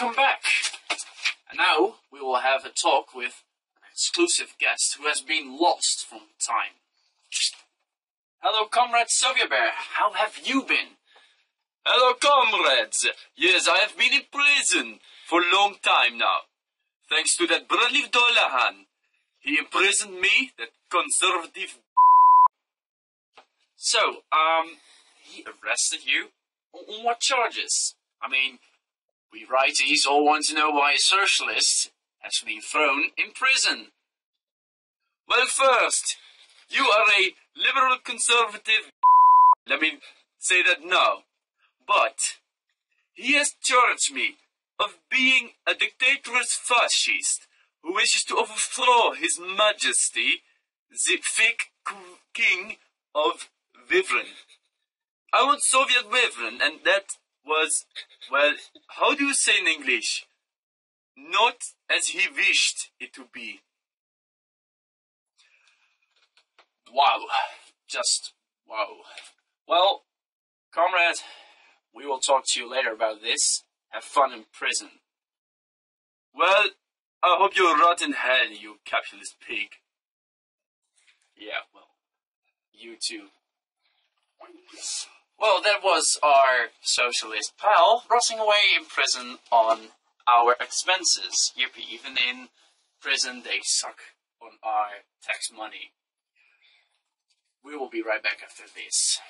welcome back. And now we will have a talk with an exclusive guest who has been lost from time. Hello, comrade Soviet Bear. How have you been? Hello, comrades. Yes, I have been in prison for a long time now. Thanks to that Bradley Dolahan. He imprisoned me, that conservative. So, um, he arrested you? On what charges? I mean, we righties all want to know why a socialist has been thrown in prison. Well, first, you are a liberal conservative. Let me say that now. But he has charged me of being a dictatorous fascist who wishes to overthrow His Majesty, the fake king of Wyvern. I want Soviet Wyvern, and that was, well, how do you say in English? Not as he wished it to be. Wow. Just wow. Well, comrade, we will talk to you later about this. Have fun in prison. Well, I hope you rot in hell, you capitalist pig. Yeah, well, you too. Well, that was our socialist pal rotting away in prison on our expenses. Yippee, even in prison they suck on our tax money. We will be right back after this.